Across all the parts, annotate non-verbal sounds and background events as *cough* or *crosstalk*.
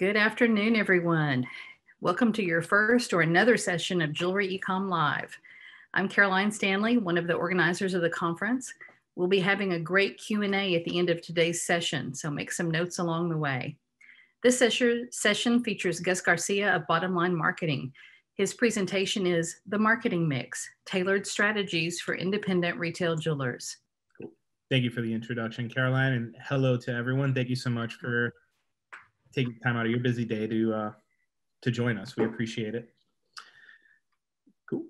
Good afternoon, everyone. Welcome to your first or another session of Jewelry Ecomm Live. I'm Caroline Stanley, one of the organizers of the conference. We'll be having a great Q&A at the end of today's session, so make some notes along the way. This session features Gus Garcia of Bottom Line Marketing. His presentation is The Marketing Mix, Tailored Strategies for Independent Retail Jewelers. Thank you for the introduction, Caroline, and hello to everyone. Thank you so much for taking time out of your busy day to uh, to join us. We appreciate it. Cool.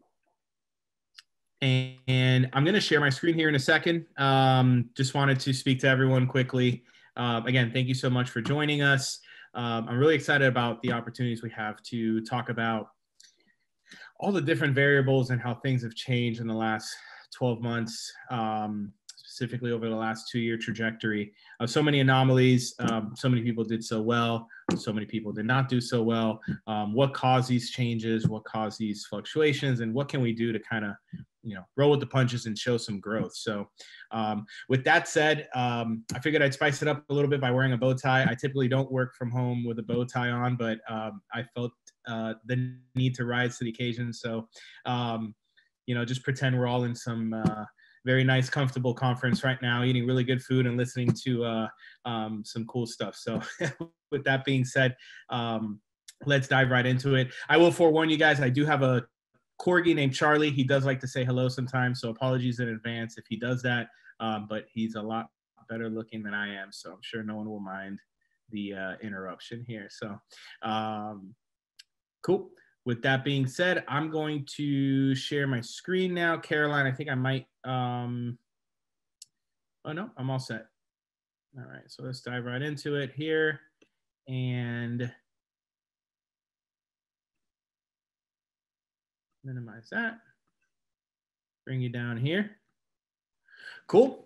And, and I'm going to share my screen here in a second. Um, just wanted to speak to everyone quickly. Uh, again, thank you so much for joining us. Um, I'm really excited about the opportunities we have to talk about all the different variables and how things have changed in the last 12 months. Um, specifically over the last two year trajectory of so many anomalies. Um, so many people did so well, so many people did not do so well. Um, what caused these changes? What caused these fluctuations? And what can we do to kind of you know roll with the punches and show some growth so um, with that said um, i figured i'd spice it up a little bit by wearing a bow tie i typically don't work from home with a bow tie on but um, i felt uh, the need to rise to the occasion so um, you know just pretend we're all in some uh, very nice, comfortable conference right now, eating really good food and listening to uh, um, some cool stuff. So, *laughs* with that being said, um, let's dive right into it. I will forewarn you guys, I do have a corgi named Charlie. He does like to say hello sometimes, so apologies in advance if he does that. Um, but he's a lot better looking than I am, so I'm sure no one will mind the uh, interruption here. So, um, cool with that being said, I'm going to share my screen now. Caroline, I think I might, um, oh no, I'm all set. All right, so let's dive right into it here and minimize that. Bring you down here. Cool.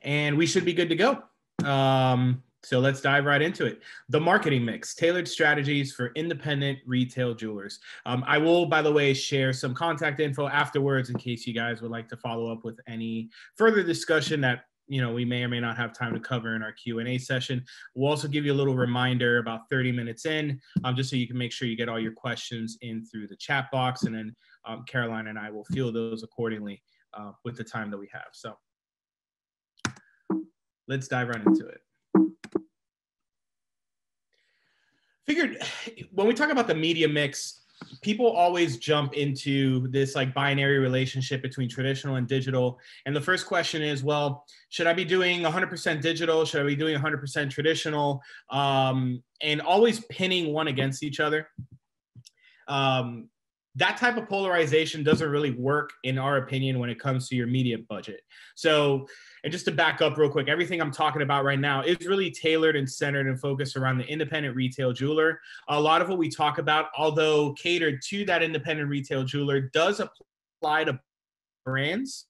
And we should be good to go. Um, so let's dive right into it. The marketing mix, tailored strategies for independent retail jewelers. Um, I will, by the way, share some contact info afterwards in case you guys would like to follow up with any further discussion that you know we may or may not have time to cover in our q&a session we'll also give you a little reminder about 30 minutes in um, just so you can make sure you get all your questions in through the chat box and then um, caroline and i will field those accordingly uh, with the time that we have so let's dive right into it figured when we talk about the media mix, people always jump into this like binary relationship between traditional and digital. And the first question is, well, should I be doing 100% digital? Should I be doing 100% traditional? Um, and always pinning one against each other. Um, that type of polarization doesn't really work, in our opinion, when it comes to your media budget. So, and just to back up real quick, everything I'm talking about right now is really tailored and centered and focused around the independent retail jeweler. A lot of what we talk about, although catered to that independent retail jeweler, does apply to brands.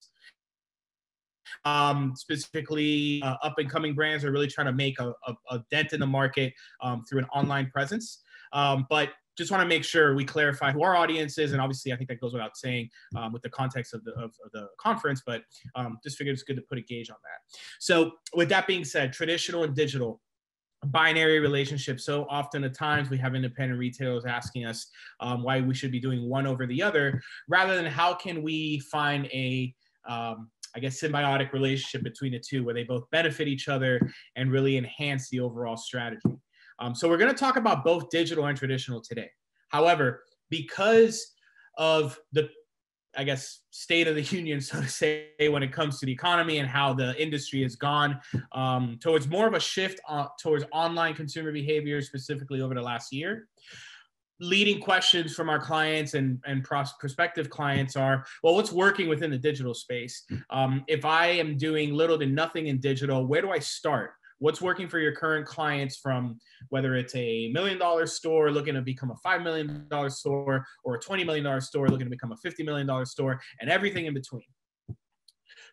Um, specifically, uh, up and coming brands are really trying to make a, a, a dent in the market um, through an online presence. Um, but just want to make sure we clarify who our audience is, and obviously, I think that goes without saying um, with the context of the of, of the conference. But um, just figured it's good to put a gauge on that. So, with that being said, traditional and digital binary relationship. So often at times we have independent retailers asking us um, why we should be doing one over the other, rather than how can we find a um, I guess symbiotic relationship between the two where they both benefit each other and really enhance the overall strategy. Um, so we're going to talk about both digital and traditional today. However, because of the I guess state of the *laughs* union, so to say, when it comes to the economy and how the industry has gone um, towards more of a shift on, towards online consumer behavior, specifically over the last year. Leading questions from our clients and, and pros- prospective clients are well, what's working within the digital space? Um, if I am doing little to nothing in digital, where do I start? What's working for your current clients from whether it's a million dollar store looking to become a five million dollar store or a 20 million dollar store looking to become a 50 million dollar store and everything in between.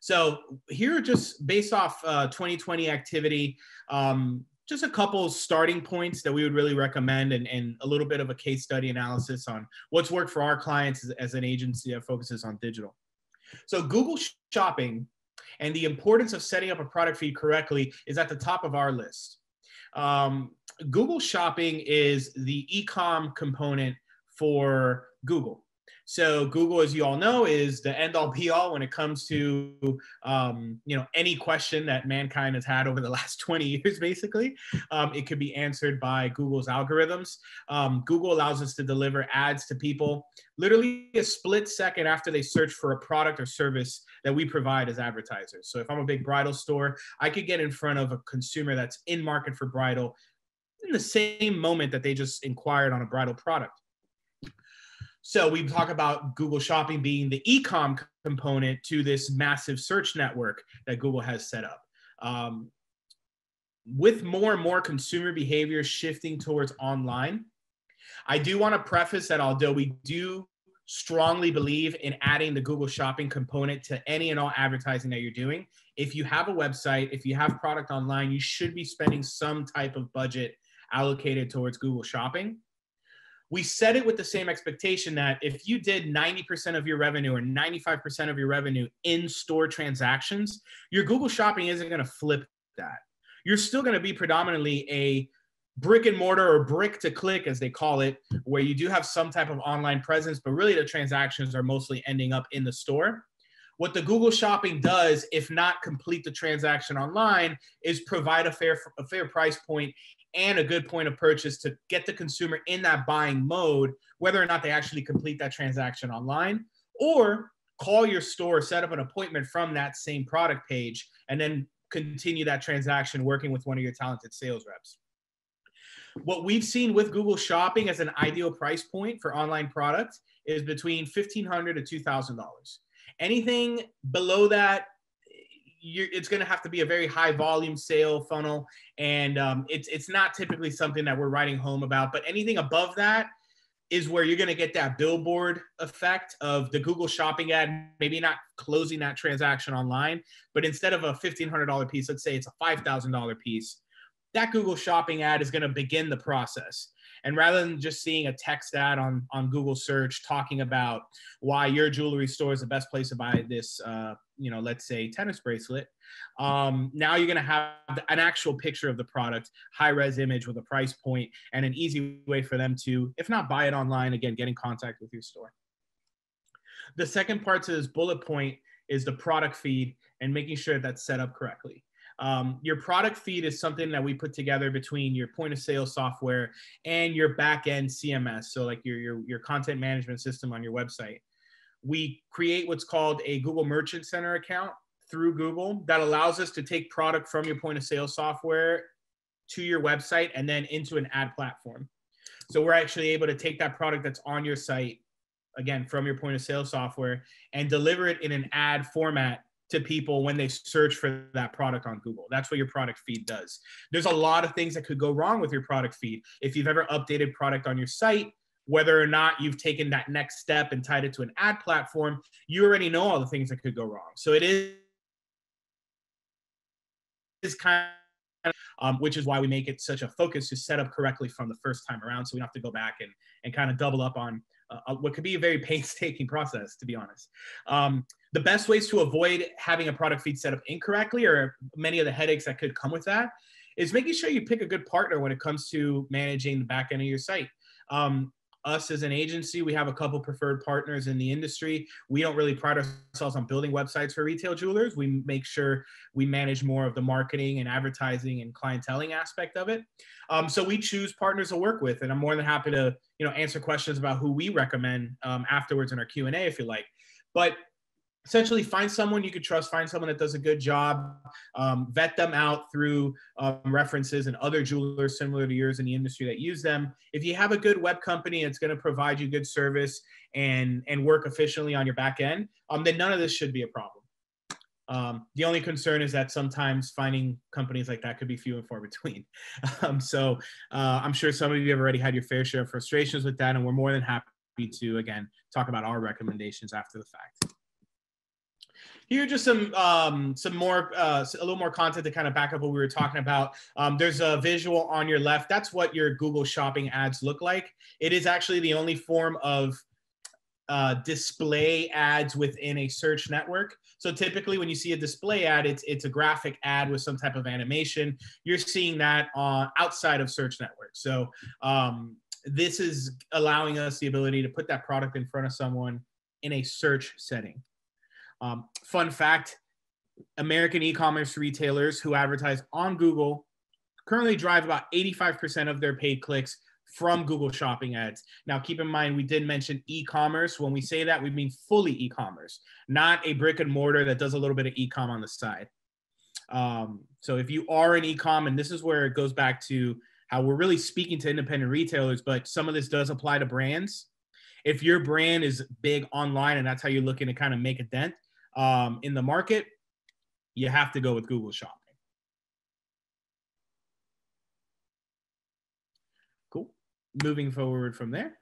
So here just based off uh, 2020 activity um, just a couple starting points that we would really recommend and, and a little bit of a case study analysis on what's worked for our clients as, as an agency that focuses on digital. So google shopping and the importance of setting up a product feed correctly is at the top of our list. Um, Google Shopping is the e-com component for Google. So Google, as you all know, is the end all be all when it comes to um, you know any question that mankind has had over the *laughs* last 20 years. Basically, um, it could be answered by Google's algorithms. Um, Google allows us to deliver ads to people literally a split second after they search for a product or service that we provide as advertisers. So if I'm a big bridal store, I could get in front of a consumer that's in market for bridal in the same moment that they just inquired on a bridal product. So we talk about Google Shopping being the e-com component to this massive search network that Google has set up. Um, with more and more consumer behavior shifting towards online, I do want to preface that although we do strongly believe in adding the Google Shopping component to any and all advertising that you're doing, if you have a website, if you have product online, you should be spending some type of budget allocated towards Google Shopping we set it with the same expectation that if you did 90% of your revenue or 95% of your revenue in store transactions, your Google Shopping isn't going to flip that. You're still going to be predominantly a brick and mortar or brick to click, as they call it, where you do have some type of online presence, but really the transactions are mostly ending up in the store. What the Google Shopping does, if not complete the transaction online, is provide a fair a fair price point and a good point of purchase to get the consumer in that buying mode, whether or not they actually complete that transaction online, or call your store, set up an appointment from that same product page, and then continue that transaction working with one of your talented sales reps. What we've seen with Google Shopping as an ideal price point for online products is between $1,500 to $2,000. Anything below that it's going to have to be a very high volume sale funnel, and um, it's it's not typically something that we're writing home about. But anything above that is where you're going to get that billboard effect of the Google Shopping ad, maybe not closing that transaction online, but instead of a $1,500 piece, let's say it's a $5,000 piece, that Google Shopping ad is going to begin the process. And rather than just seeing a text ad on, on Google search talking about why your jewelry store is the best place to buy this, uh, you know, let's say tennis bracelet, um, now you're going to have an actual picture of the product, high res image with a price point, and an easy way for them to, if not buy it online, again, get in contact with your store. The second part to this bullet point is the product feed and making sure that's set up correctly. Um, your product feed is something that we put together between your point of sale software and your back end CMS. So like your, your, your content management system on your website. We create what's called a Google Merchant Center account through Google that allows us to take product from your point of sale software to your website and then into an ad platform. So we're actually able to take that product that's on your site, again, from your point of sale software and deliver it in an ad format to people when they search for that product on Google. That's what your product feed does. There's a lot of things that could go wrong with your product feed. If you've ever updated product on your site, whether or not you've taken that next step and tied it to an ad platform, you already know all the things that could go wrong. So it is is kind of, um, which is why we make it such a focus to set up correctly from the first time around. So we don't have to go back and, and kind of double up on uh, what could be a very *laughs* painstaking process, to be honest. Um, the best ways to avoid having a product feed set up incorrectly or many of the headaches that could come with that is making sure you pick a good partner when it comes to managing the back end of your site. Um, us as an agency, we have a couple preferred partners in the industry. We don't really pride ourselves on building websites for retail jewelers. We make sure we manage more of the marketing and advertising and clienteling aspect of it. Um, so we choose partners to work with, and I'm more than happy to you know answer questions about who we recommend um, afterwards in our Q and A if you like. But essentially find someone you could trust find someone that does a good job um, vet them out through um, references and other jewelers similar to yours in the industry that use them. If you have a good web company it's going to provide you good service and and work efficiently on your back end um, then none of this should be a problem. Um, the only concern is that sometimes finding companies like that could be few and far between. *laughs* Um, so uh, I'm sure some of you have already had your fair share of frustrations with that, and we're more than happy to again talk about our recommendations after the fact here are just some um, some more uh, a little more content to kind of back up what we were talking about. Um, there's a visual on your left. That's what your Google Shopping ads look like. It is actually the only form of uh, display ads within a search network. So typically, when you see a display ad, it's it's a graphic ad with some type of animation. You're seeing that on outside of search networks. So um, this is allowing us the ability to put that product in front of someone in a search setting. Um, fun fact: American e-commerce retailers who advertise on Google currently drive about 85% of their paid clicks from Google Shopping ads. Now, keep in mind, we did mention e commerce. When we say that, we mean fully e commerce, not a brick and mortar that does a little bit of e com on the side. Um, so, if you are an e com, and this is where it goes back to how we're really speaking to independent retailers, but some of this does apply to brands. If your brand is big online and that's how you're looking to kind of make a dent um, in the market, you have to go with Google Shopping. Cool. Moving forward from there,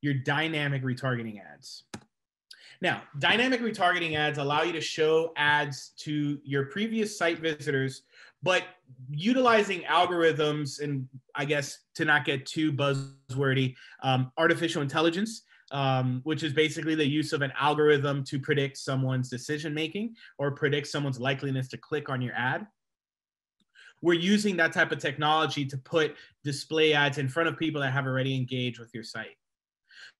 your dynamic retargeting ads. Now, dynamic retargeting ads allow you to show ads to your previous site visitors, but utilizing algorithms and I guess to not get too buzzwordy, um, artificial intelligence, um, which is basically the use of an algorithm to predict someone's decision making or predict someone's likeliness to click on your ad we're using that type of technology to put display ads in front of people that have already engaged with your site.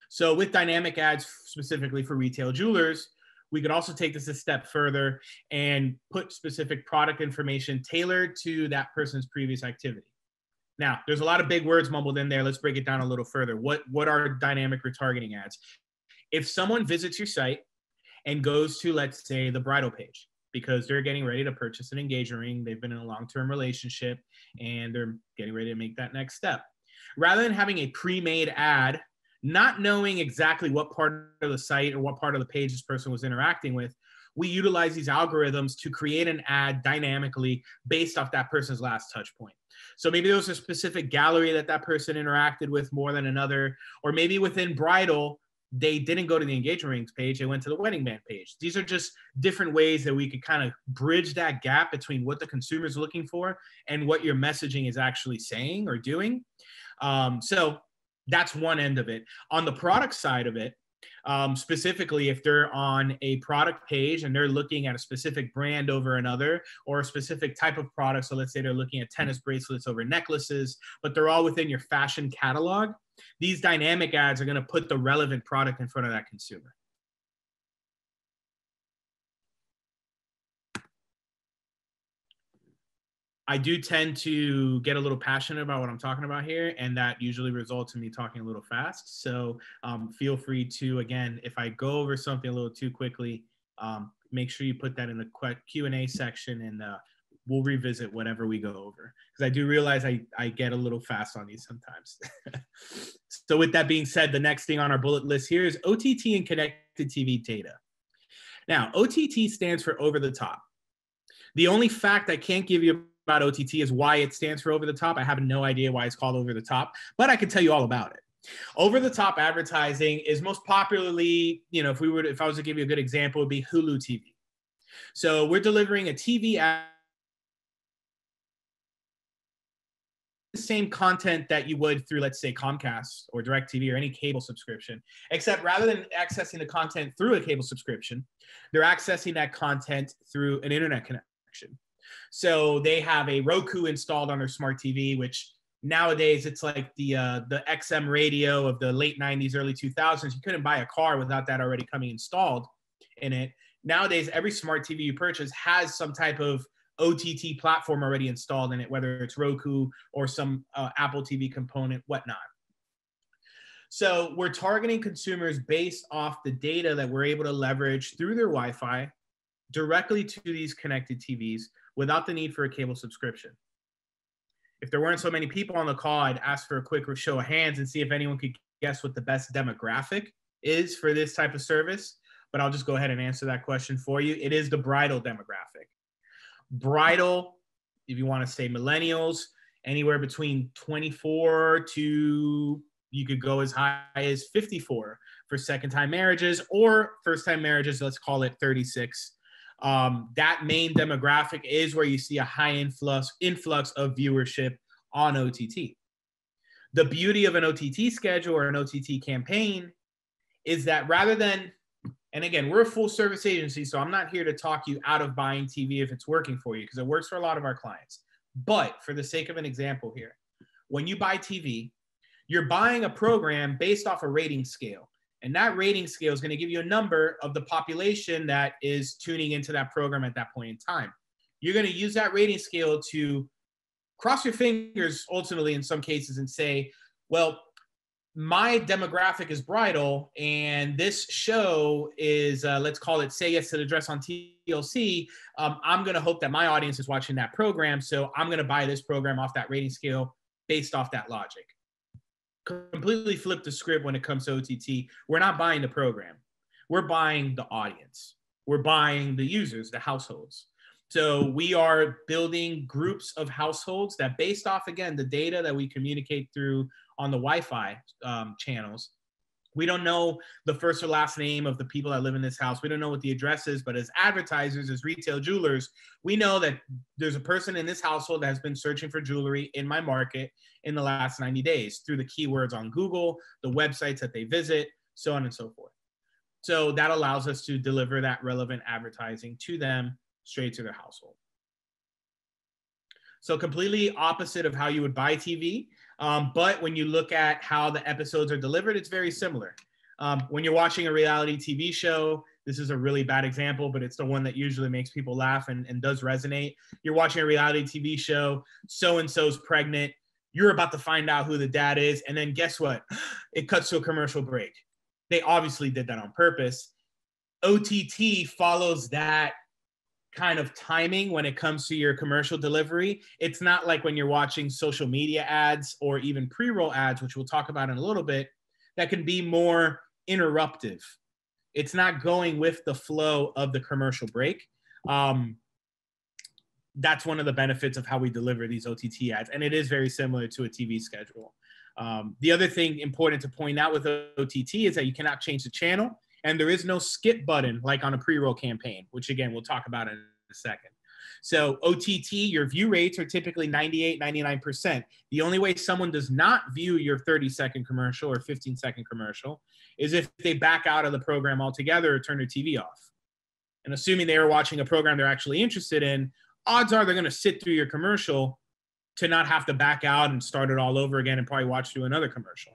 So with dynamic ads specifically for retail jewelers, we could also take this a step further and put specific product information tailored to that person's previous activity. Now, there's a lot of big words mumbled in there. Let's break it down a little further. What, what are dynamic retargeting ads? If someone visits your site and goes to, let's say, the bridal page, because they're getting ready to purchase an engagement ring. They've been in a long term relationship and they're getting ready to make that next step. Rather than having a pre made ad, not knowing exactly what part of the site or what part of the page this person was interacting with, we utilize these algorithms to create an ad dynamically based off that person's last touch point. So maybe there was a specific gallery that that person interacted with more than another, or maybe within bridal, they didn't go to the engagement rings page they went to the wedding band page. These are just different ways that we could kind of bridge that gap between what the consumer is looking for and what your messaging is actually saying or doing. Um, so that's one end of it. On the product side of it um, specifically if they're on a product page and they're looking at a specific brand over another or a specific type of product so let's say they're looking at tennis bracelets over necklaces but they're all within your fashion catalog these dynamic ads are going to put the relevant product in front of that consumer. I do tend to get a little passionate about what I'm talking about here, and that usually results in me talking a little fast. So um, feel free to, again, if I go over something a little too quickly, um, make sure you put that in the Q and A section, and uh, we'll revisit whatever we go over because I do realize I, I get a little fast on these sometimes. *laughs* so with that being said, the next thing on our bullet list here is OTT and connected TV data. Now, OTT stands for over the top. The only fact I can't give you about OTT is why it stands for over the top. I have no idea why it's called over the top, but I can tell you all about it. Over the top advertising is most popularly, you know, if we were to, if I was to give you a good example, would be Hulu TV. So we're delivering a TV ad the same content that you would through, let's say, Comcast or DirecTV or any cable subscription, except rather than accessing the content through a cable subscription, they're accessing that content through an internet connection. So they have a Roku installed on their smart TV, which nowadays it's like the uh, the XM radio of the late 90s, early 2000s. You couldn't buy a car without that already coming installed in it. Nowadays, every smart TV you purchase has some type of OTT platform already installed in it, whether it's Roku or some uh, Apple TV component, whatnot. So we're targeting consumers based off the data that we're able to leverage through their Wi Fi directly to these connected TVs without the need for a cable subscription. If there weren't so many people on the call, I'd ask for a quick show of hands and see if anyone could guess what the best demographic is for this type of service. But I'll just go ahead and answer that question for you. It is the bridal demographic bridal, if you want to say millennials, anywhere between 24 to you could go as high as 54 for second time marriages or first time marriages, let's call it 36. Um, that main demographic is where you see a high influx influx of viewership on OTT. The beauty of an OTT schedule or an OTT campaign is that rather than, and again, we're a full service agency, so I'm not here to talk you out of buying TV if it's working for you, because it works for a lot of our clients. But for the sake of an example here, when you buy TV, you're buying a program based off a rating scale. And that rating scale is going to give you a number of the population that is tuning into that program at that point in time. You're going to use that rating scale to cross your fingers ultimately in some cases and say, well, my demographic is bridal and this show is uh, let's call it say yes to the dress on tlc um, i'm going to hope that my audience is watching that program so i'm going to buy this program off that rating scale based off that logic completely flip the script when it comes to ott we're not buying the program. We're buying the audience. We're buying the users the households. So we are building groups of households that based off again the data that we communicate through on the Wi-Fi um, channels. We don't know the first or last name of the people that live in this house. We don't know what the address is, but as advertisers, as retail jewelers, we know that there's a person in this household that has been searching for jewelry in my market in the last 90 days through the keywords on Google, the websites that they visit, so on and so forth. So that allows us to deliver that relevant advertising to them straight to their household. So completely opposite of how you would buy TV. Um, but when you look at how the episodes are delivered, it's very similar. Um, when you're watching a reality TV show, this is a really bad example, but it's the one that usually makes people laugh and, and does resonate. You're watching a reality TV show, so and so's pregnant. You're about to find out who the dad is. And then guess what? *gasps* It cuts to a commercial break. They obviously did that on purpose. OTT follows that kind of timing when it comes to your commercial delivery. It's not like when you're watching social media ads or even pre roll ads, which we'll talk about in a little bit, that can be more interruptive. It's not going with the flow of the commercial break. Um, that's one of the benefits of how we deliver these OTT ads. And it is very similar to a TV schedule. Um, the other thing important to point out with OTT is that you cannot change the channel and there is no skip button like on a pre-roll campaign, which again we'll talk about in a second. So OTT, your view rates are typically 98, 99%. The only way someone does not view your 30 second commercial or 15 second commercial is if they back out of the program altogether or turn their TV off. And assuming they are watching a program they're actually interested in, odds are they're going to sit through your commercial to not have to back out and start it all over again and probably watch through another commercial.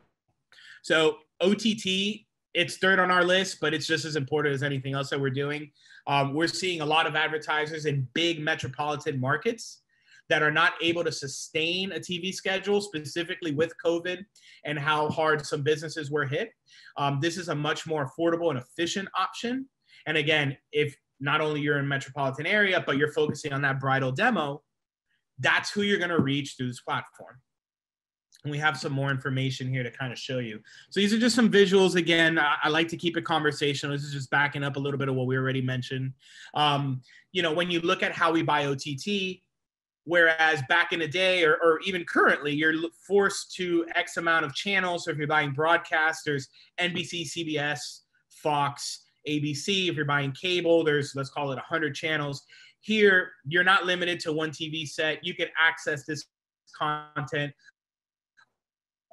So OTT it's third on our list, but it's just as important as anything else that we're doing. Um, we're seeing a lot of advertisers in big metropolitan markets that are not able to sustain a TV schedule, specifically with COVID and how hard some businesses were hit. Um, this is a much more affordable and efficient option. And again, if not only you're in metropolitan area, but you're focusing on that bridal demo, that's who you're going to reach through this platform. And we have some more information here to kind of show you. So these are just some visuals. Again, I, I, like to keep it conversational. This is just backing up a little bit of what we already mentioned. Um, you know, when you look at how we buy OTT, whereas back in the day or, or even currently, you're forced to X amount of channels. So if you're buying broadcasters, NBC, CBS, Fox, ABC. If you're buying cable, there's let's call it 100 channels. Here, you're not limited to one TV set. You can access this content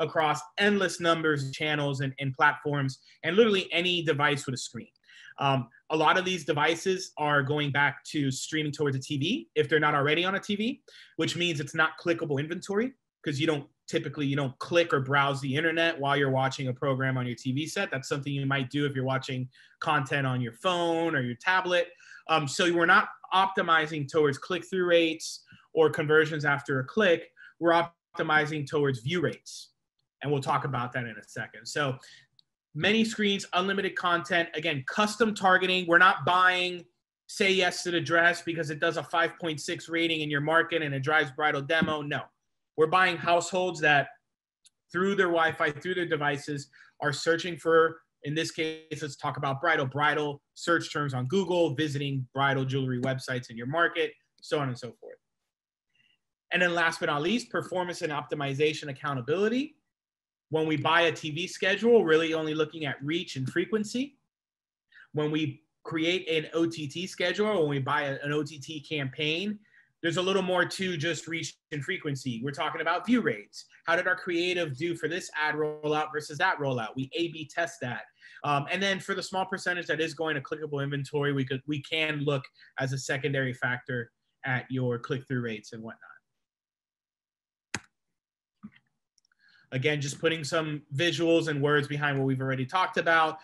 across endless numbers of channels and, and platforms and literally any device with a screen. Um, a lot of these devices are going back to streaming towards a TV if they're not already on a TV, which means it's not clickable inventory because you don't typically you don't click or browse the internet while you're watching a program on your TV set. That's something you might do if you're watching content on your phone or your tablet. Um, so we're not optimizing towards click-through rates or conversions after a click. We're optimizing towards view rates and we'll talk about that in a second. So many screens, unlimited content. Again, custom targeting. We're not buying say yes to the dress because it does a 5.6 rating in your market and it drives bridal demo. No, we're buying households that through their Wi-Fi, through their devices, are searching for. In this case, let's talk about bridal, bridal search terms on Google, visiting bridal jewelry websites in your market, so on and so forth. And then last but not least, performance and optimization accountability when we buy a TV schedule, really only looking at reach and frequency. When we create an OTT schedule, when we buy a, an OTT campaign, there's a little more to just reach and frequency. We're talking about view rates. How did our creative do for this ad rollout versus that rollout? We A B test that. Um, and then for the small percentage that is going to clickable inventory, we could we can look as a secondary factor at your click-through rates and whatnot. Again, just putting some visuals and words behind what we've already talked about.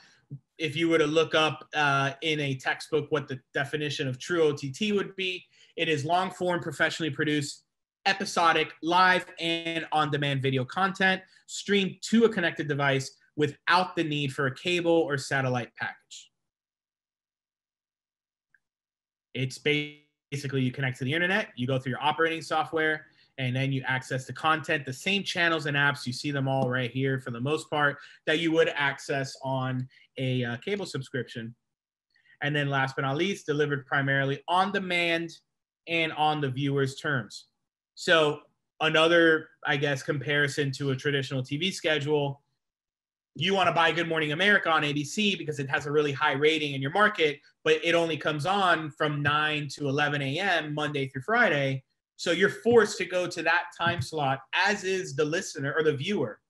If you were to look up uh, in a textbook what the definition of true OTT would be, it is long form, professionally produced, episodic, live, and on demand video content streamed to a connected device without the need for a cable or satellite package. It's basically you connect to the internet, you go through your operating software, and then you access the content, the same channels and apps. You see them all right here for the most part that you would access on a uh, cable subscription. And then last but not least, delivered primarily on demand and on the viewer's terms. So another, I guess, comparison to a traditional TV schedule. You want to buy Good Morning America on ABC because it has a really high rating in your market, but it only comes on from 9 to 11 a.m. Monday through Friday so you're forced to go to that time slot, as is the listener or the viewer.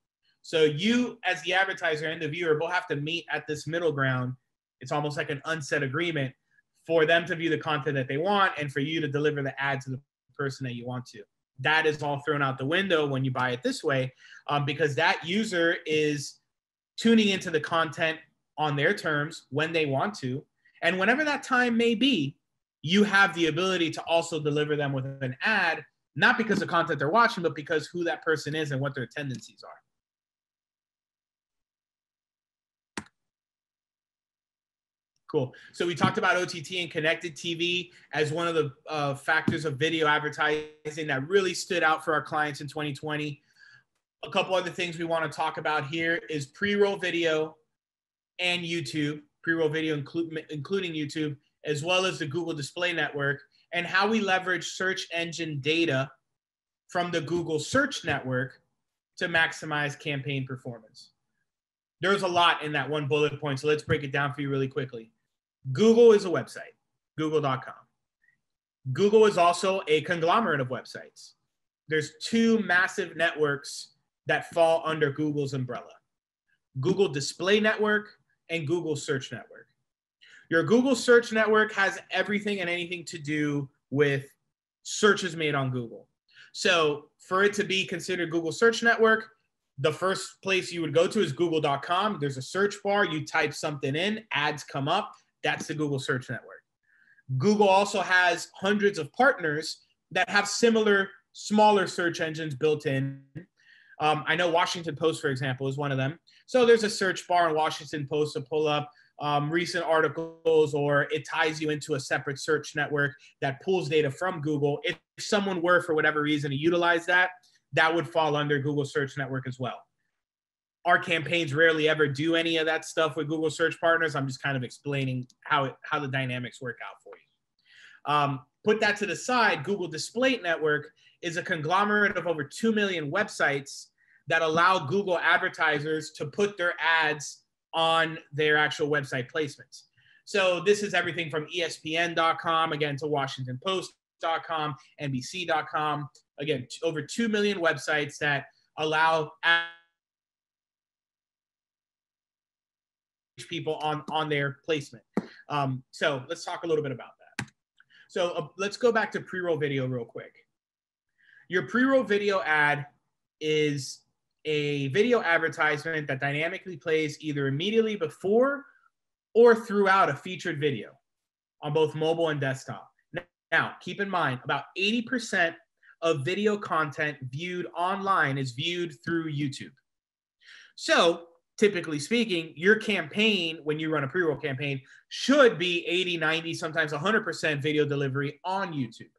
So you, as the advertiser and the viewer, will have to meet at this middle ground. It's almost like an unset agreement for them to view the content that they want and for you to deliver the ad to the person that you want to. That is all thrown out the window when you buy it this way, um, because that user is tuning into the content on their terms when they want to. And whenever that time may be, you have the ability to also deliver them with an ad, not because of content they're watching, but because who that person is and what their tendencies are. Cool. So we talked about OTT and connected TV as one of the uh, factors of video advertising that really stood out for our clients in 2020. A couple other things we want to talk about here is pre-roll video and YouTube, pre-roll video include, including YouTube, as well as the Google Display Network, and how we leverage search engine data from the Google Search Network to maximize campaign performance. There's a lot in that one bullet point, so let's break it down for you really quickly. Google is a website, google.com. Google is also a conglomerate of websites. There's two massive networks that fall under Google's umbrella Google Display Network and Google Search Network. Your Google search network has everything and anything to do with searches made on Google. So for it to be considered Google search network, the first place you would go to is google.com. There's a search bar, you type something in, ads come up. That's the Google search network. Google also has hundreds of partners that have similar smaller search engines built in. Um, I know Washington Post, for example, is one of them. So there's a search bar in Washington Post to pull up um, recent articles or it ties you into a separate search network that pulls data from Google. If someone were, for whatever reason, to utilize that, that would fall under Google Search Network as well. Our campaigns rarely ever do any of that stuff with Google Search Partners. I'm just kind of explaining how it, how the dynamics work out for you. Um, put that to the side. Google Display Network is a conglomerate of over 2 million websites that allow Google advertisers to put their ads on their actual website placements. So this is everything from ESPN.com again to WashingtonPost.com, NBC.com. Again, t- over 2 million websites that allow people on, on their placement. Um, so let's talk a little bit about that. So uh, let's go back to pre-roll video real quick. Your pre-roll video ad is a video advertisement that dynamically plays either immediately before or throughout a featured video on both mobile and desktop. Now, keep in mind, about 80% of video content viewed online is viewed through YouTube. So, typically speaking, your campaign, when you run a pre roll campaign, should be 80, 90, sometimes 100% video delivery on YouTube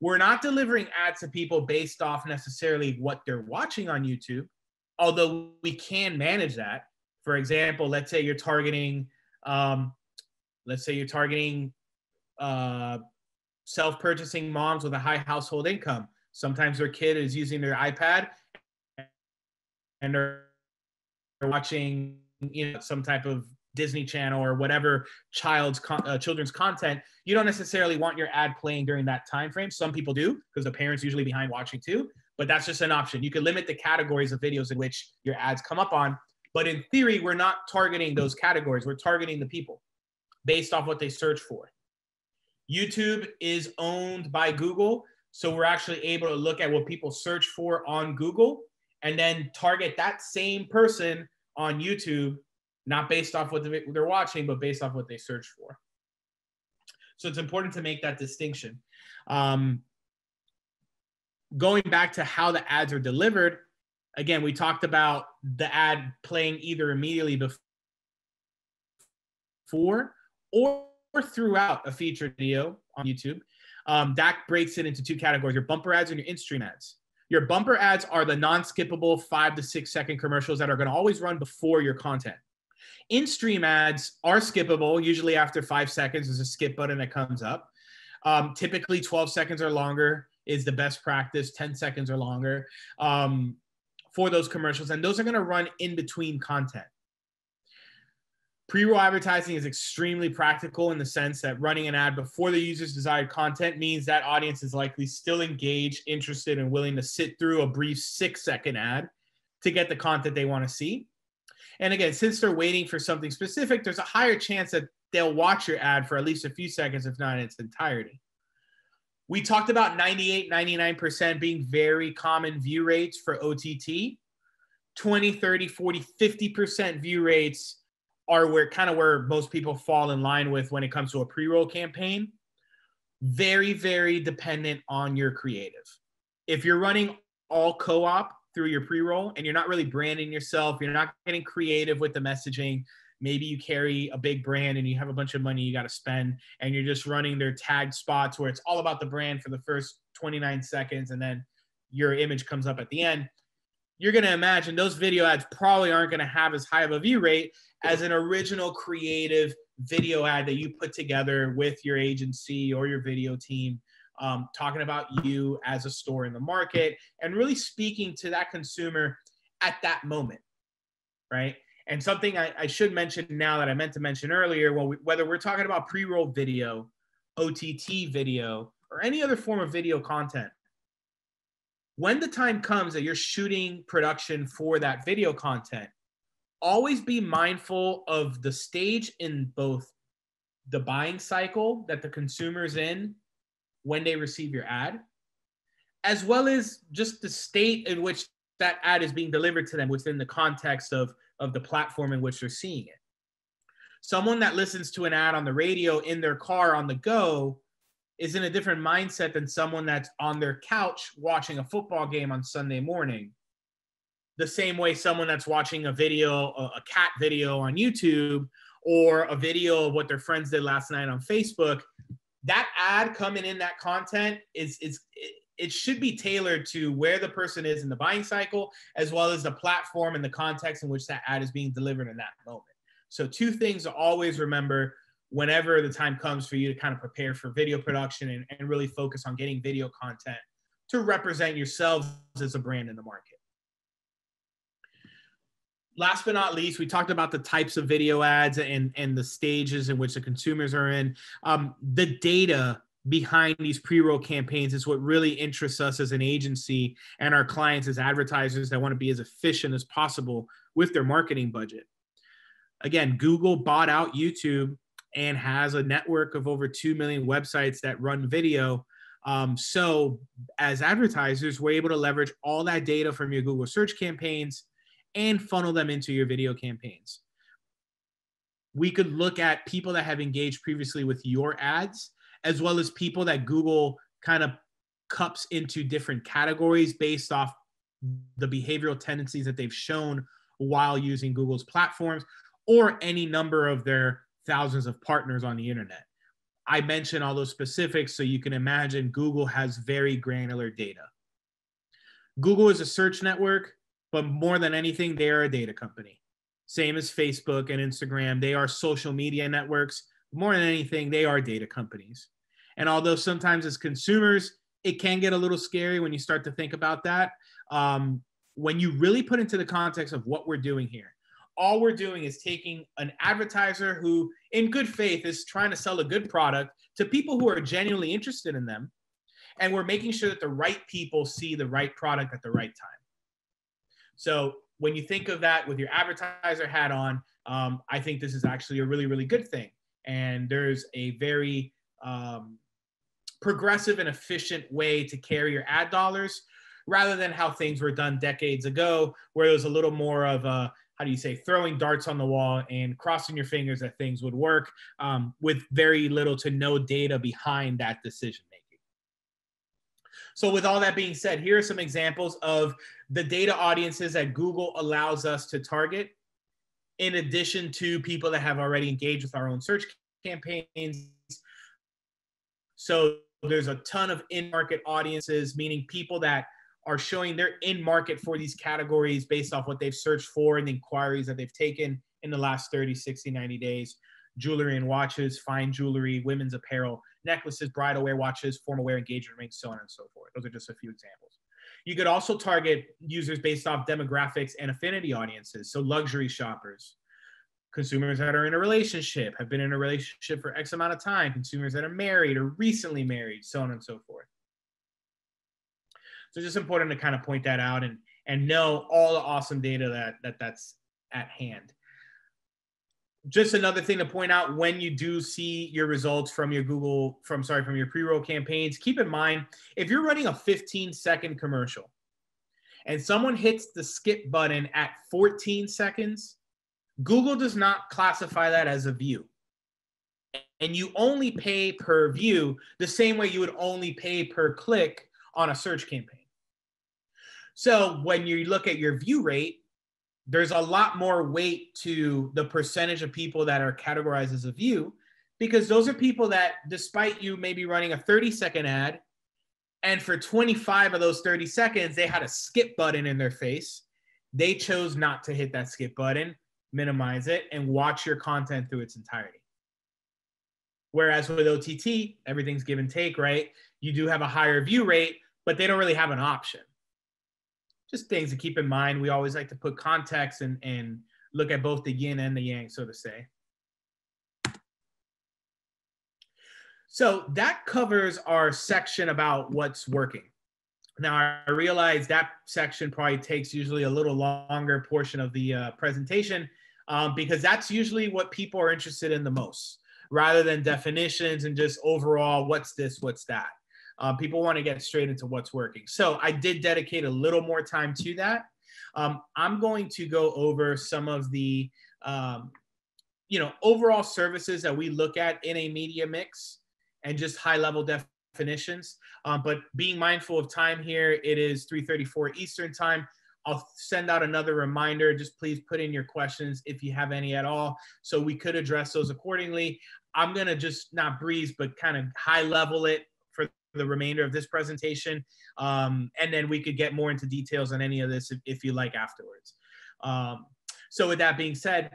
we're not delivering ads to people based off necessarily what they're watching on YouTube, although we can manage that. For example, let's say you're targeting, um, let's say you're targeting uh, self-purchasing moms with a high household income. Sometimes their kid is using their iPad and they're watching, you know, some type of Disney Channel or whatever child's con- uh, children's content, you don't necessarily want your ad playing during that time frame. Some people do because the parents usually behind watching too, but that's just an option. You can limit the categories of videos in which your ads come up on. But in theory, we're not targeting those categories. We're targeting the people based off what they search for. YouTube is owned by Google. So we're actually able to look at what people search for on Google and then target that same person on YouTube, not based off what they're watching, but based off what they search for. So it's important to make that distinction. Um, going back to how the ads are delivered, again, we talked about the ad playing either immediately before or throughout a featured video on YouTube. Um, that breaks it into two categories your bumper ads and your in stream ads. Your bumper ads are the non skippable five to six second commercials that are going to always run before your content. In stream ads are skippable. Usually, after five seconds, there's a skip button that comes up. Um, typically, 12 seconds or longer is the best practice, 10 seconds or longer um, for those commercials. And those are going to run in between content. Pre-roll advertising is extremely practical in the sense that running an ad before the user's desired content means that audience is likely still engaged, interested, and willing to sit through a brief six-second ad to get the content they want to see. And again, since they're waiting for something specific, there's a higher chance that they'll watch your ad for at least a few seconds, if not in its entirety. We talked about 98, 99% being very common view rates for OTT. 20, 30, 40, 50% view rates are where kind of where most people fall in line with when it comes to a pre-roll campaign. Very, very dependent on your creative. If you're running all co-op, through your pre-roll and you're not really branding yourself, you're not getting creative with the messaging. Maybe you carry a big brand and you have a bunch of money you got to spend and you're just running their tagged spots where it's all about the brand for the first 29 seconds and then your image comes up at the end. You're going to imagine those video ads probably aren't going to have as high of a view rate as an original creative video ad that you put together with your agency or your video team um, talking about you as a store in the market, and really speaking to that consumer at that moment, right? And something I, I should mention now that I meant to mention earlier, well, we, whether we're talking about pre-roll video, OTT video, or any other form of video content, when the time comes that you're shooting production for that video content, always be mindful of the stage in both the buying cycle that the consumer's in when they receive your ad, as well as just the state in which that ad is being delivered to them within the context of, of the platform in which they're seeing it. Someone that listens to an ad on the radio in their car on the go is in a different mindset than someone that's on their couch watching a football game on Sunday morning. The same way someone that's watching a video, a cat video on YouTube, or a video of what their friends did last night on Facebook that ad coming in that content is is it should be tailored to where the person is in the buying cycle as well as the platform and the context in which that ad is being delivered in that moment. So two things to always remember whenever the time comes for you to kind of prepare for video production and, and really focus on getting video content to represent yourselves as a brand in the market last but not least, we talked about the types of video ads and, and the stages in which the consumers are in. Um, the data behind these pre-roll campaigns is what really interests us as an agency and our clients as advertisers that want to be as efficient as possible with their marketing budget. Again, Google bought out YouTube and has a network of over 2 million websites that run video. Um, so, as advertisers, we're able to leverage all that data from your Google search campaigns and funnel them into your video campaigns. We could look at people that have engaged previously with your ads, as well as people that Google kind of cups into different categories based off the behavioral tendencies that they've shown while using Google's platforms or any number of their thousands of partners on the internet. I mentioned all those specifics so you can imagine Google has very granular data. Google is a search network but more than anything, they are a data company. Same as Facebook and Instagram, they are social media networks. More than anything, they are data companies. And although sometimes as consumers, it can get a little scary when you start to think about that. Um, when you really put into the context of what we're doing here, all we're doing is taking an advertiser who, in good faith, is trying to sell a good product to people who are genuinely interested in them. And we're making sure that the right people see the right product at the right time. So when you think of that with your advertiser hat on, um, I think this is actually a really, really good thing. And there's a very um, progressive and efficient way to carry your ad dollars rather than how things were done decades ago, where it was a little more of a how do you say throwing darts on the wall and crossing your fingers that things would work um, with very little to no data behind that decision making. So, with all that being said, here are some examples of the data audiences that Google allows us to target, in addition to people that have already engaged with our own search campaigns. So, there's a ton of in market audiences, meaning people that are showing they're in market for these categories based off what they've searched for and the inquiries that they've taken in the last 30, 60, 90 days. Jewelry and watches, fine jewelry, women's apparel, necklaces, bridal wear watches, formal wear engagement rings, so on and so forth. Those are just a few examples. You could also target users based off demographics and affinity audiences. So luxury shoppers, consumers that are in a relationship, have been in a relationship for X amount of time, consumers that are married or recently married, so on and so forth. So just important to kind of point that out and and know all the awesome data that that that's at hand. Just another thing to point out when you do see your results from your Google from sorry from your pre-roll campaigns, keep in mind if you're running a 15 second commercial and someone hits the skip button at 14 seconds, Google does not classify that as a view. And you only pay per view the same way you would only pay per click on a search campaign. So when you look at your view rate, there's a lot more weight to the percentage of people that are categorized as a view because those are people that, despite you maybe running a 30 second ad, and for 25 of those 30 seconds, they had a skip button in their face. They chose not to hit that skip button, minimize it, and watch your content through its entirety. Whereas with OTT, everything's give and take, right? You do have a higher view rate, but they don't really have an option just things to keep in mind. We always like to put context and, and look at both the yin and the yang, so to say. So that covers our section about what's working. Now, I realize that section probably takes usually a little longer portion of the uh, presentation um, because that's usually what people are interested in the most rather than definitions and just overall what's this, what's that. Um, people want to get straight into what's working. So I did dedicate a little more time to that. Um, I'm going to go over some of the, um, you know, overall services that we look at in a media mix and just high level definitions. Um, but being mindful of time here, it is 3:34 Eastern time. I'll send out another reminder. Just please put in your questions if you have any at all, so we could address those accordingly. I'm gonna just not breeze, but kind of high level it the remainder of this presentation. Um, and then we could get more into details on any of this if, if you like afterwards. Um, so with that being said,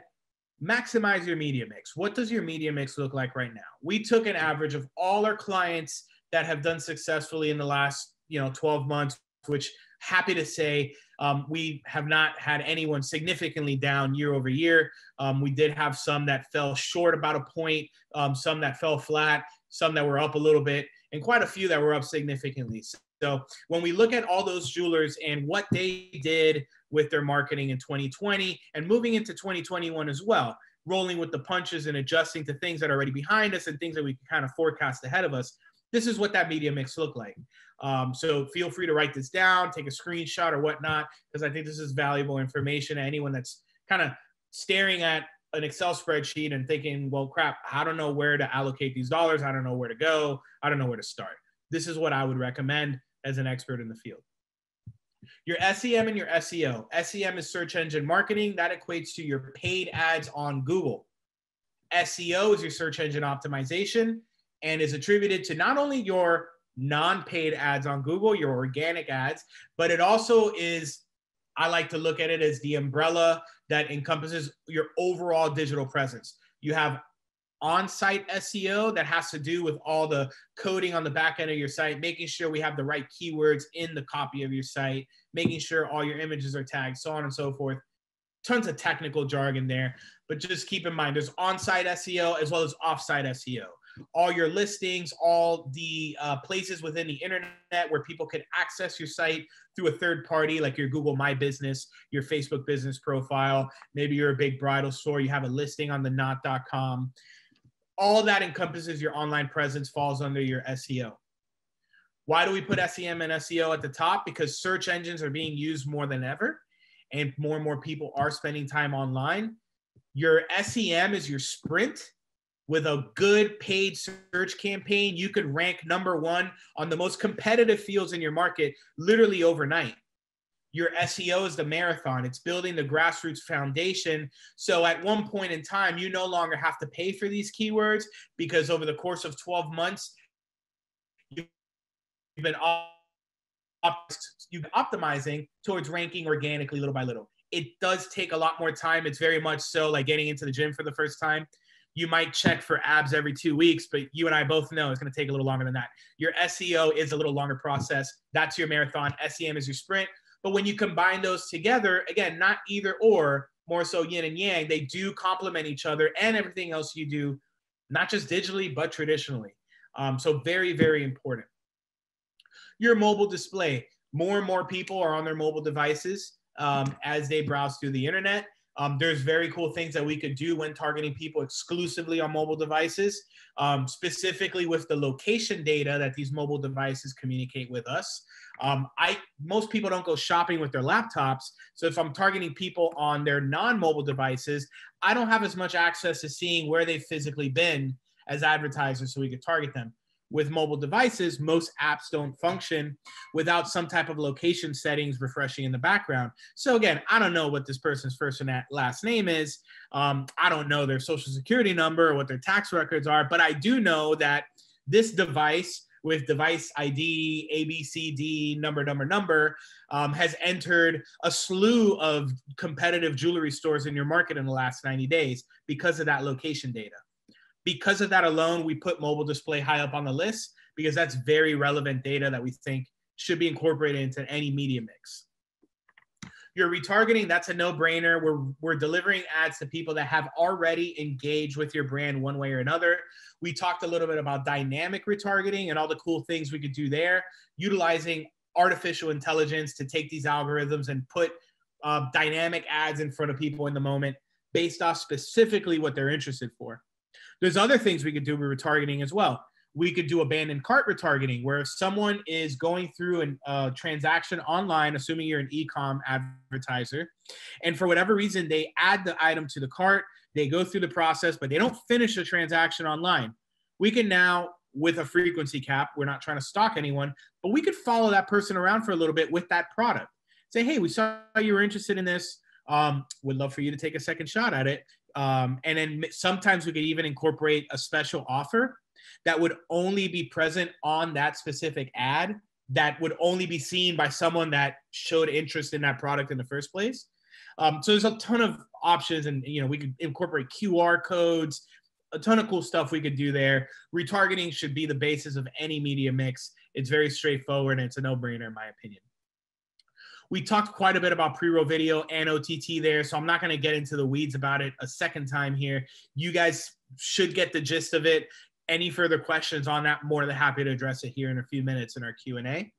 maximize your media mix. What does your media mix look like right now? We took an average of all our clients that have done successfully in the last, you know, 12 months, which happy to say um, we have not had anyone significantly down year over year. Um, we did have some that fell short about a point, um, some that fell flat, some that were up a little bit and quite a few that were up significantly. So when we look at all those jewelers and what they did with their marketing in 2020 and moving into 2021 as well, rolling with the punches and adjusting to things that are already behind us and things that we can kind of forecast ahead of us, this is what that media mix looked like. Um, so feel free to write this down, take a screenshot or whatnot, because I think this is valuable information to anyone that's kind of staring at an Excel spreadsheet and thinking, well, crap, I don't know where to allocate these dollars. I don't know where to go. I don't know where to start. This is what I would recommend as an expert in the field. Your SEM and your SEO. SEM is search engine marketing. That equates to your paid ads on Google. SEO is your search engine optimization and is attributed to not only your non paid ads on Google, your organic ads, but it also is I like to look at it as the umbrella that encompasses your overall digital presence. You have on-site SEO that has to do with all the coding on the back end of your site, making sure we have the right keywords in the copy of your site, making sure all your images are tagged, so on and so forth. Tons of technical jargon there, but just keep in mind there's on-site SEO as well as off-site SEO. All your listings, all the uh, places within the internet where people can access your site through a third party, like your Google My Business, your Facebook business profile. Maybe you're a big bridal store, you have a listing on the knot.com. All that encompasses your online presence, falls under your SEO. Why do we put SEM and SEO at the top? Because search engines are being used more than ever, and more and more people are spending time online. Your SEM is your sprint. With a good paid search campaign, you could rank number one on the most competitive fields in your market literally overnight. Your SEO is the marathon, it's building the grassroots foundation. So at one point in time, you no longer have to pay for these keywords because over the course of 12 months, you've been you've been optimizing towards ranking organically little by little. It does take a lot more time. It's very much so like getting into the gym for the first time. You might check for abs every two weeks, but you and I both know it's going to take a little longer than that. Your SEO is a little longer process. That's your marathon. SEM is your sprint. But when you combine those together, again, not either or, more so yin and yang, they do complement each other and everything else you do, not just digitally, but traditionally. Um, so, very, very important. Your mobile display. More and more people are on their mobile devices um, as they browse through the internet. Um, there's very cool things that we could do when targeting people exclusively on mobile devices, um, specifically with the location data that these mobile devices communicate with us. Um, I most people don't go shopping with their laptops, so if I'm targeting people on their non-mobile devices, I don't have as much access to seeing where they've physically been as advertisers, so we could target them with mobile devices, most apps don't function without some type of location settings refreshing in the background. So again, I don't know what this person's first and last name is. Um, I don't know their social security number or what their tax records are, but I do know that this device with device ID, ABCD, number, number, number, um, has entered a slew of competitive jewelry stores in your market in the last 90 days because of that location data. Because of that alone, we put mobile display high up on the list because that's very relevant data that we think should be incorporated into any media mix. Your retargeting, that's a no-brainer. We're, we're delivering ads to people that have already engaged with your brand one way or another. We talked a little bit about dynamic retargeting and all the cool things we could do there, utilizing artificial intelligence to take these algorithms and put uh, dynamic ads in front of people in the moment based off specifically what they're interested for. There's other things we could do with retargeting as well. We could do abandoned cart retargeting, where if someone is going through a uh, transaction online, assuming you're an e-com advertiser, and for whatever reason they add the item to the cart, they go through the process, but they don't finish the transaction online. We can now, with a frequency cap, we're not trying to stalk anyone, but we could follow that person around for a little bit with that product. Say, hey, we saw you were interested in this. Um, would love for you to take a second shot at it. Um, and then sometimes we could even incorporate a special offer that would only be present on that specific ad that would only be seen by someone that showed interest in that product in the first place. Um, so there's a ton of options, and you know we could incorporate QR codes, a ton of cool stuff we could do there. Retargeting should be the basis of any media mix. It's very straightforward and it's a no-brainer in my opinion. We talked quite a bit about pre-roll video and OTT there, so I'm not going to get into the weeds about it a second time here. You guys should get the gist of it. Any further questions on that, more than happy to address it here in a few minutes in our Q&A.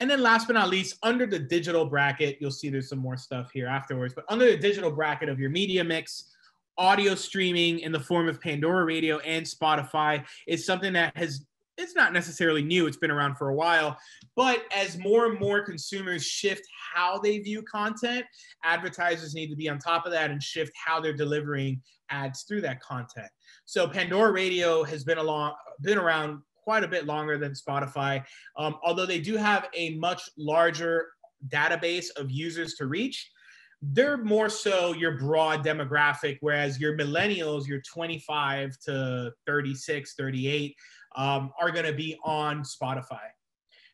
And then last but not least, under the digital bracket, you'll see there's some more stuff here afterwards, but under the digital bracket of your media mix, audio streaming in the form of Pandora Radio and Spotify is something that has it's not necessarily new, it's been around for a while. But as more and more consumers shift how they view content, advertisers need to be on top of that and shift how they're delivering ads through that content. So Pandora Radio has been along been around quite a bit longer than Spotify, um, although they do have a much larger database of users to reach they're more so your broad demographic whereas your millennials your 25 to 36 38 um, are going to be on Spotify.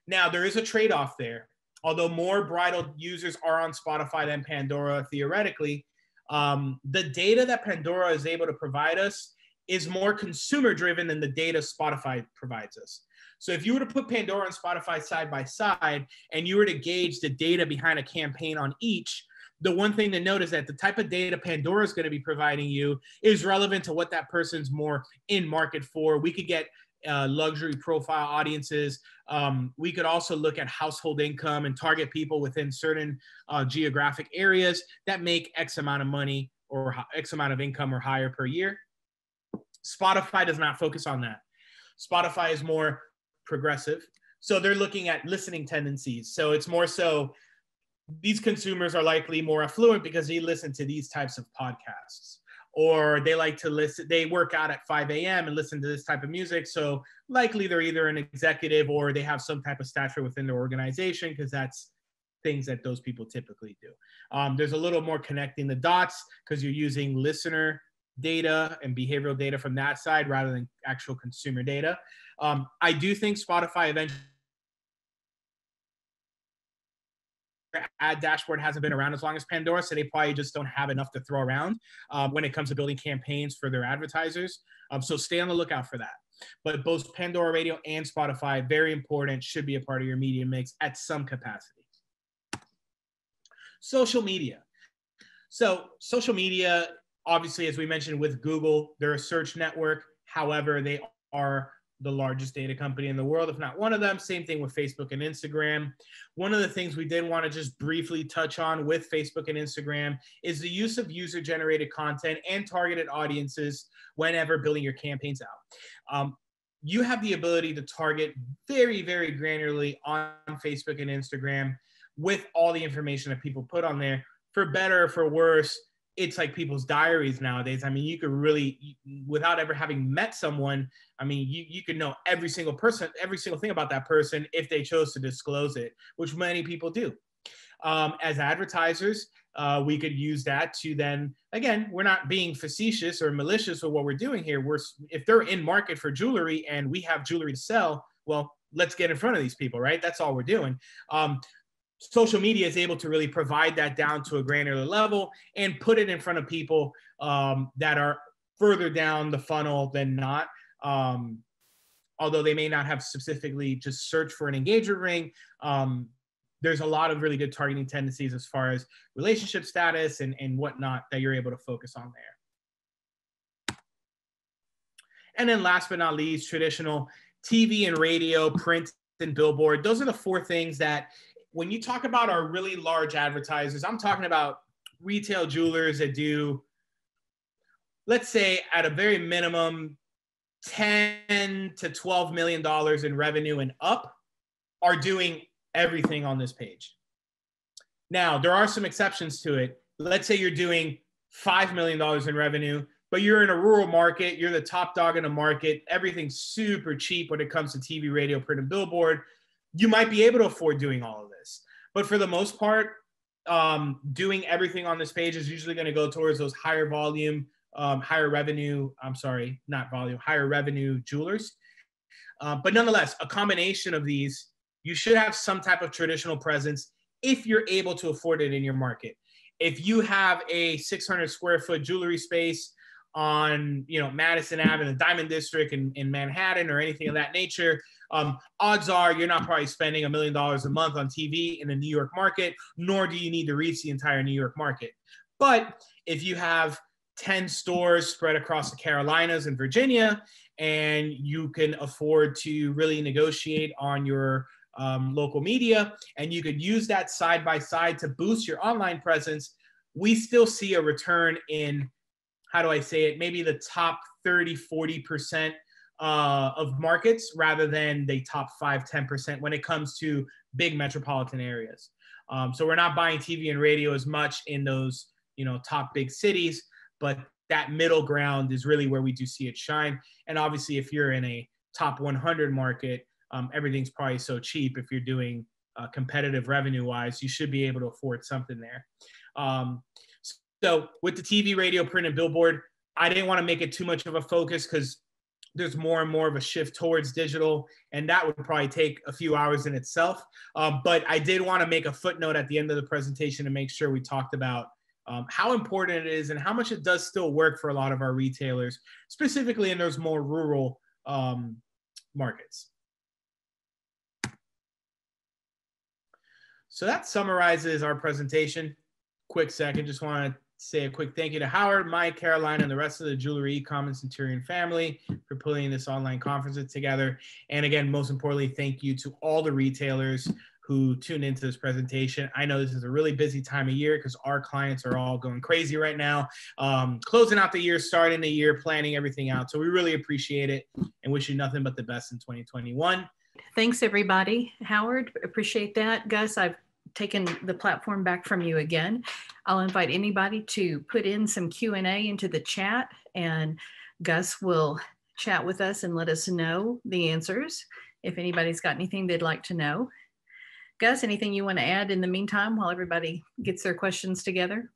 Now, there is a trade off there. Although more bridal users are on Spotify than Pandora, theoretically, um, the data that Pandora is able to provide us is more consumer driven than the data Spotify provides us. So if you were to put Pandora and Spotify side by side and you were to gauge the data behind a campaign on each, the one thing to note is that the type of data Pandora is going to be providing you is relevant to what that person's more in market for. We could get uh, luxury profile audiences. Um, we could also look at household income and target people within certain uh, geographic areas that make X amount of money or X amount of income or higher per year. Spotify does not focus on that. Spotify is more progressive. So they're looking at listening tendencies. So it's more so these consumers are likely more affluent because they listen to these types of podcasts. Or they like to listen they work out at 5 a.m and listen to this type of music. So likely they're either an executive or they have some type of stature within their organization because that's things that those people typically do. Um, there's a little more connecting the dots because you're using listener data and behavioral data from that side rather than actual consumer data. Um, i do think spotify eventually ad dashboard hasn't been around as long as Pandora, so they probably just don't have enough to throw around um, when it comes to building campaigns for their advertisers. Um, so stay on the lookout for that. But both Pandora Radio and Spotify, very important, should be a part of your media mix at some capacity. Social media. So social media, obviously, as we mentioned with Google, they're a search network. However, they are the largest data company in the world, if not one of them. Same thing with Facebook and Instagram. One of the things we did want to just briefly touch on with Facebook and Instagram is the use of user generated content and targeted audiences whenever building your campaigns out. Um, you have the ability to target very, very granularly on Facebook and Instagram with all the information that people put on there for better or for worse it's like people's diaries nowadays. I mean, you could really, without ever having met someone, I mean, you, you could know every single person, every single thing about that person if they chose to disclose it, which many people do. Um, as advertisers, uh, we could use that to then, again, we're not being facetious or malicious with what we're doing here. We're, if they're in market for jewelry and we have jewelry to sell, well, let's get in front of these people, right? That's all we're doing. Um, social media is able to really provide that down to a granular level and put it in front of people um, that are further down the funnel than not. Um, although they may not have specifically just searched for an engagement ring, um, there's a lot of really good targeting tendencies as far as relationship status and, and whatnot that you're able to focus on there. And then last but not least, traditional TV and radio, print and billboard. Those are the four things that when you talk about our really large advertisers, I'm talking about retail jewelers that do, let's say, at a very minimum, 10 to 12 million dollars in revenue and up are doing everything on this page. Now, there are some exceptions to it. Let's say you're doing $5 million in revenue, but you're in a rural market, you're the top dog in the market, everything's super cheap when it comes to TV, radio, print, and billboard you might be able to afford doing all of this. But for the most part, um, doing everything on this page is usually going to go towards those higher volume, um, higher revenue. I'm sorry, not volume, higher revenue jewelers. Uh, but nonetheless, a combination of these, you should have some type of traditional presence if you're able to afford it in your market. If you have a 600 square foot jewelry space on, you know, Madison Ave in the Diamond District in, in Manhattan or anything of that nature, um, odds are you're not probably spending a million dollars a month on TV in the New York market, nor do you need to reach the entire New York market. But if you have 10 stores spread across the Carolinas and Virginia, and you can afford to really negotiate on your um, local media, and you could use that side by side to boost your online presence, we still see a return in, how do I say it, maybe the top 30, 40% uh, of markets rather than the top 5 10% when it comes to big metropolitan areas. Um, so we're not buying tv and radio as much in those you know top big cities but that middle ground is really where we do see it shine. And obviously if you're in a top 100 market um, everything's probably so cheap if you're doing uh, competitive revenue wise you should be able to afford something there. Um, so with the tv radio print and billboard i didn't want to make it too much of a focus because there's more and more of a shift towards digital, and that would probably take a few hours in itself. Um, but I did want to make a footnote at the end of the presentation to make sure we talked about um, how important it is and how much it does still work for a lot of our retailers, specifically in those more rural um, markets. So that summarizes our presentation. quick second, just want to say a quick thank you to Howard, Mike, Caroline, and the rest of the Jewelry and Centurion family for putting this online conference together. And again, most importantly, thank you to all the retailers who tune into this presentation. I know this is a really busy time of year because our clients are all going crazy right now, um, closing out the year, starting the year, planning everything out. So we really appreciate it and wish you nothing but the best in 2021. Thanks, everybody. Howard, appreciate that. Gus, I've taken the platform back from you again. I'll invite anybody to put in some Q&A into the chat and Gus will chat with us and let us know the answers if anybody's got anything they'd like to know. Gus, anything you want to add in the meantime while everybody gets their questions together?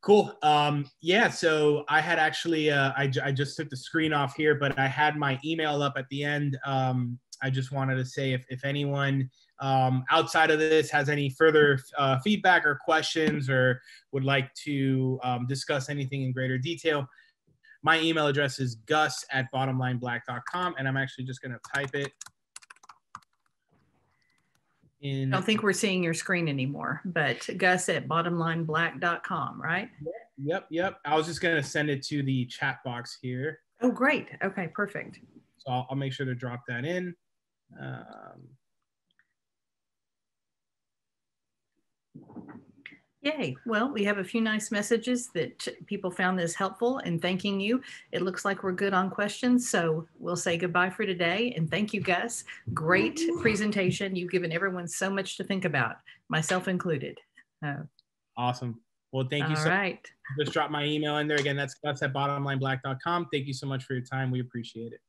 Cool. Um, yeah, so I had actually, uh, I, I just took the screen off here, but I had my email up at the end. Um, I just wanted to say if, if anyone um, outside of this has any further uh, feedback or questions or would like to um, discuss anything in greater detail, my email address is gus at bottomlineblack.com and I'm actually just going to type it in. I don't think we're seeing your screen anymore, but gus at bottomlineblack.com, right? Yep, yep. I was just going to send it to the chat box here. Oh, great. Okay, perfect. So I'll, I'll make sure to drop that in. Um, Yay. Well, we have a few nice messages that people found this helpful and thanking you. It looks like we're good on questions. So we'll say goodbye for today. And thank you, Gus. Great presentation. You've given everyone so much to think about, myself included. Uh, awesome. Well, thank you. All so right. Just drop my email in there again. That's that's at bottomlineblack.com. Thank you so much for your time. We appreciate it.